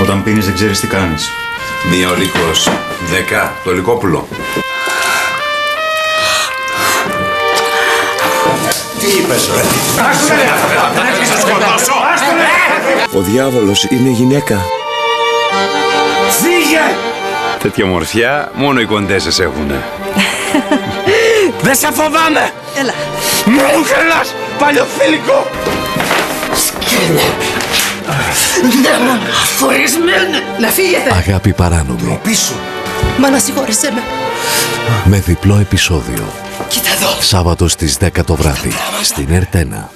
Όταν πίνεις δεν ξέρεις τι κάνεις. Μία ο λύκος, δέκα, το λυκόπουλο. Τι είπες ρε. Ο διάβολος είναι γυναίκα. Φύγε! Τέτοια μορφιά μόνο οι κοντέσες έχουνε. Δεν σε φοβάμαι! Έλα. Μου γελάς, παλιοφίλικο! Ναι, μόνο. Φορισμένη. Να φύγετε. Αγάπη παράνομη. Πίσω! Μα να συγχώρεσέ με. Με διπλό επεισόδιο. Κοίτα εδώ. Σάββατο στις 10 το βράδυ. Στην ΕΡΤΕΝΑ.